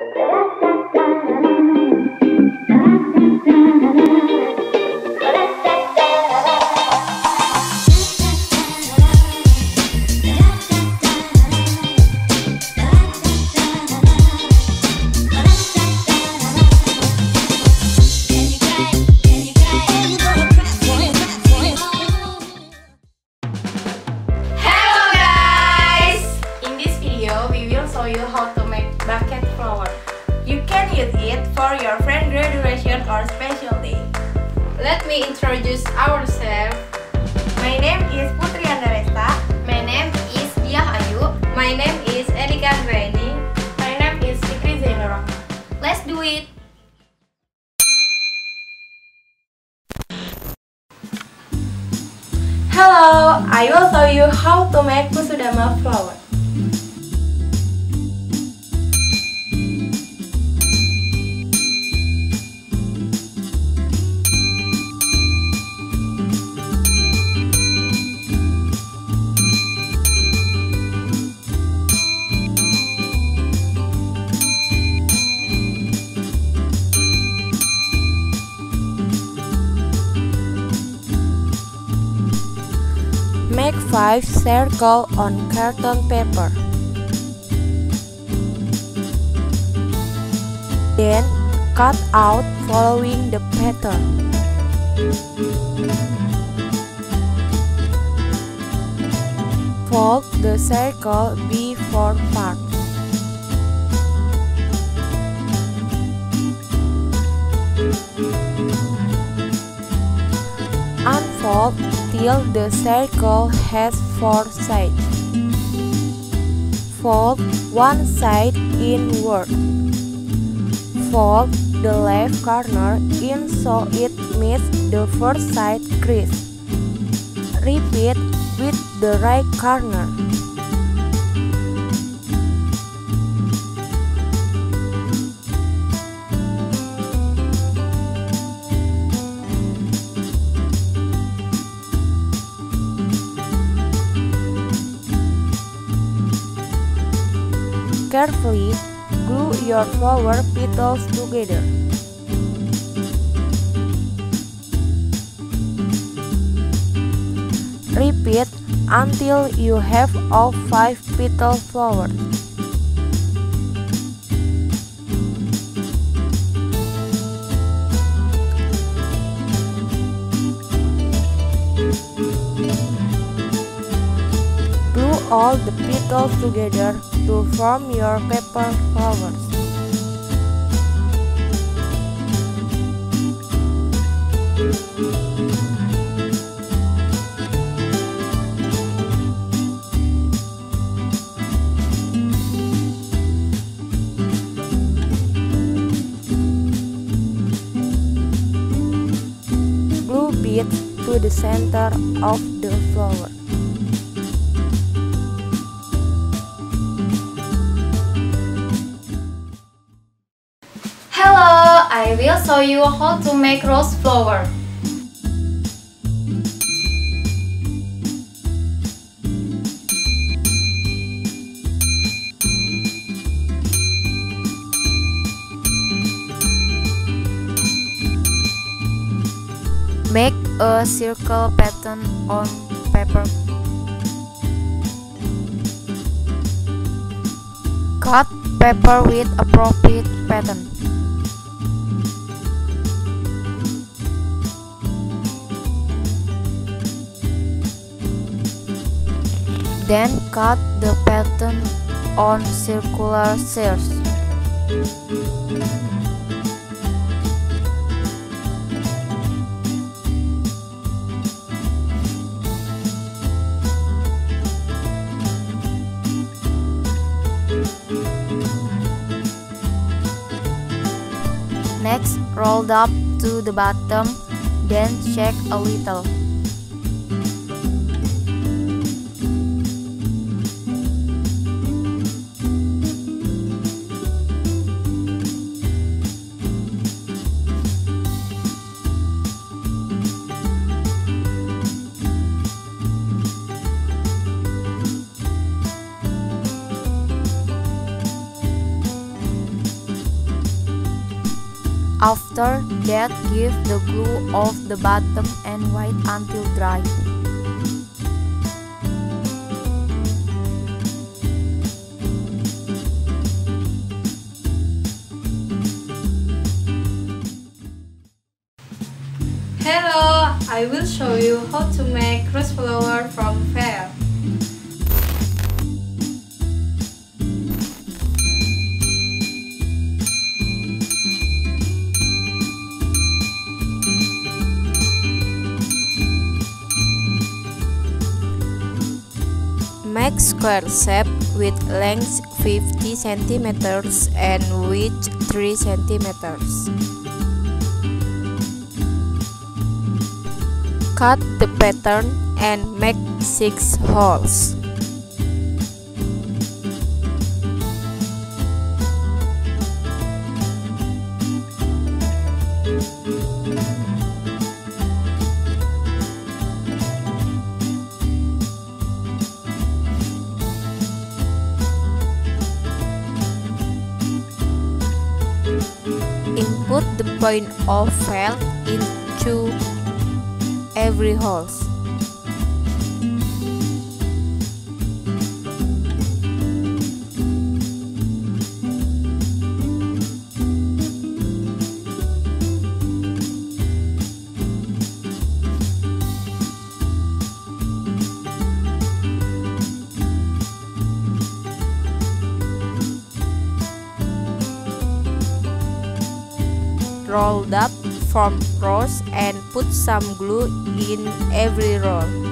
¿Eh? Or special day. Let me introduce ourselves. My name is Putri Andaresta. My name is Diah Ayu. My name is Erika Graini. My name is Fikri Zainur. Let's do it! Hello, I will show you how to make Kusudama flower. 5 circles on carton paper. Then cut out following the pattern. Fold the circle before part. Unfold till the circle has four sides. Fold one side inward. Fold the left corner in so it meets the first side crease. Repeat with the right corner. Carefully glue your flower petals together. Repeat until you have all five petal flowers. Glue all the petals together to form your paper flowers. Glue beads to the center of the flower. I will show you how to make rose flower. Make a circle pattern on paper. Cut paper with appropriate pattern. Then cut the pattern on circular shears. Next, roll up to the bottom, then shake a little. After that, give the glue off the bottom and wait until dry. Hello, I will show you how to make rose flower from felt. Make square shape with length 50 cm and width 3 cm. Cut the pattern and make 6 holes. Point of felt into every horse. Rolled up from rows and put some glue in every roll.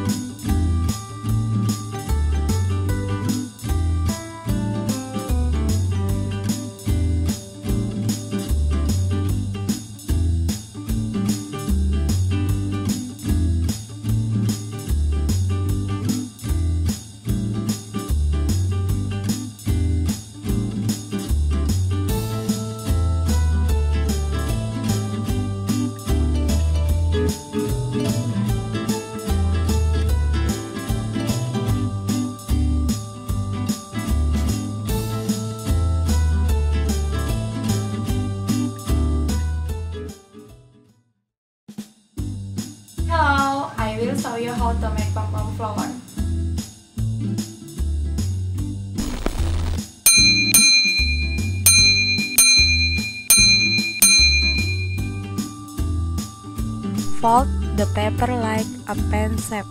Fold the paper like a pen shape.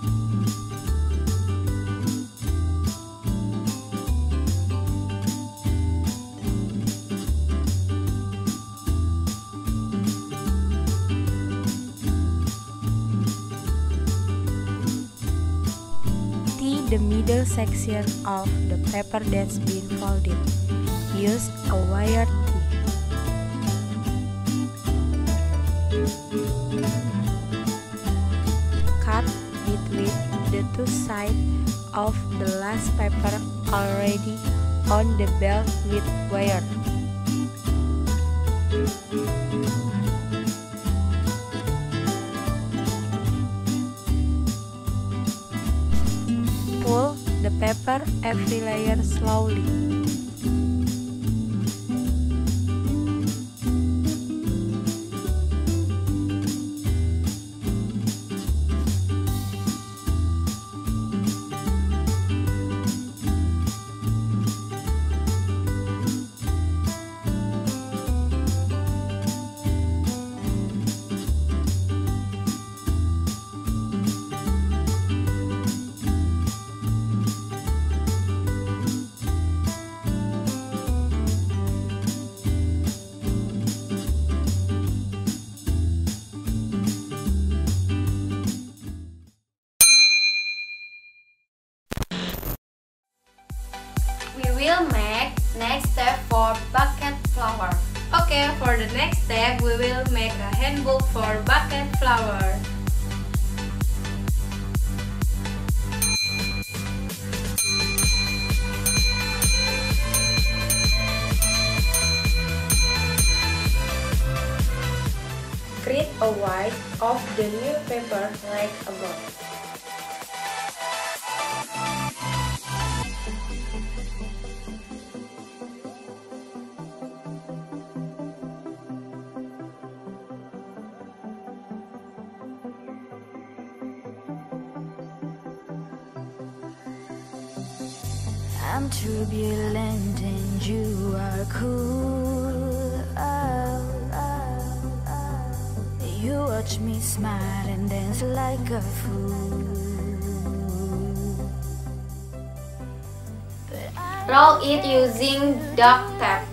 The middle section of the paper that's been folded. Use a wire tee. Two sides of the last paper already on the belt with wire. Pull the paper every layer slowly. For bouquet flower. Okay, for the next step, we will make a handbook for bouquet flower. Create a white of the new paper like above. I'm turbulent and you are cool. Oh, oh, oh. You watch me smile and dance like a fool. Roll it using duct tape.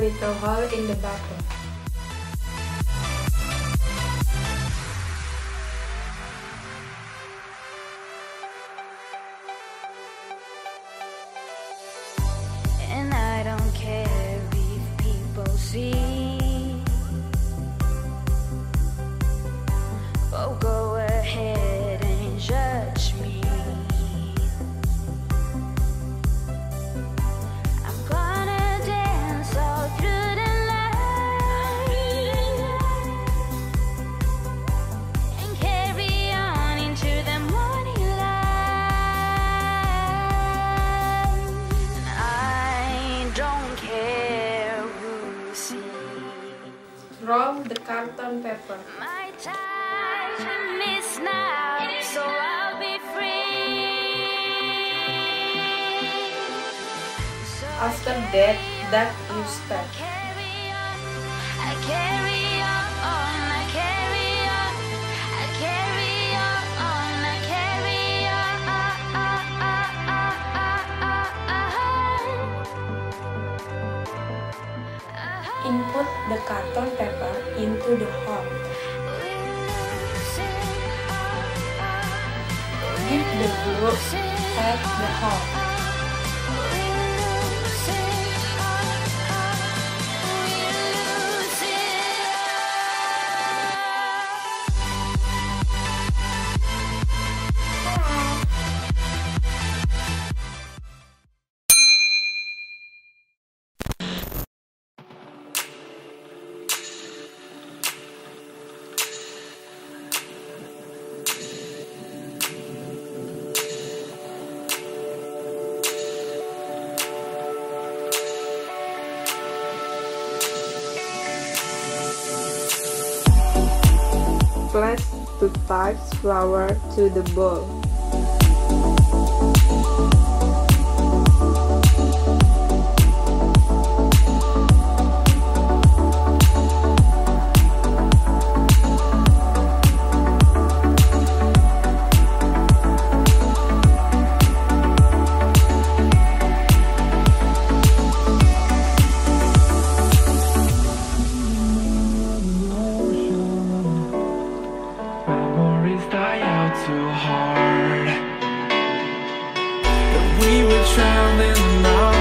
A little hole in the bottom. After that, that you step. carry on, I carry on, I carry on, I carry on, I carry on. Input the carton paper into the hole. Give the glue at the hole. Place the five flower to the bowl. Angle such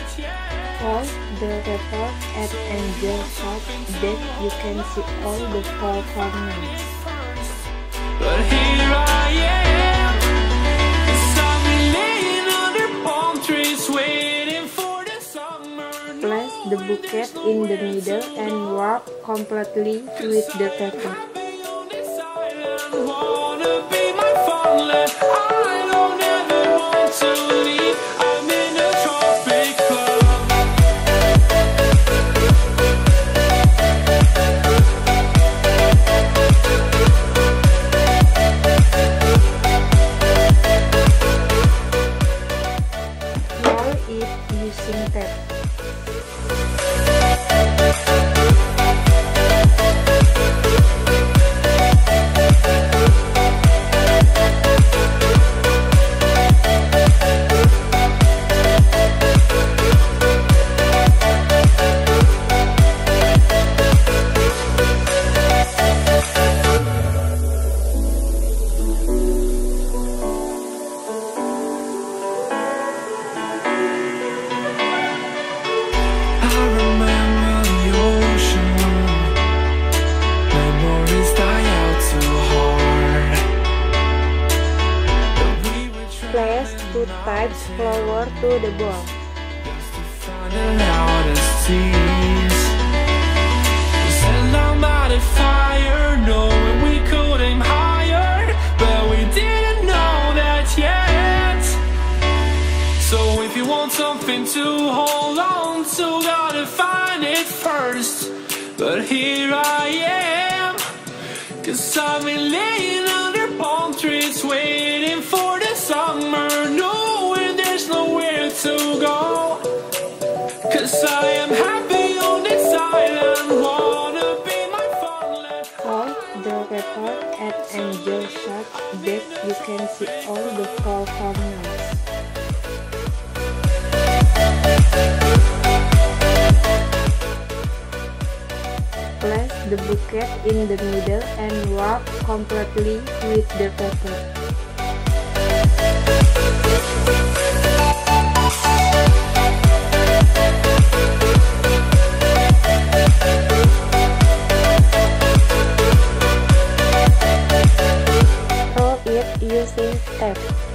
that yeah the repa at angel shop that you can see all the four corners. The bouquet in the middle and wrap completely with the paper. The fire, knowing we could aim higher, but we didn't know that yet. So if you want something to hold on to, gotta find it first. But here I am, cause I've been laying the paper at angle such that you can see all the four corners. Place the bucket in the middle and wrap completely with the paper. Using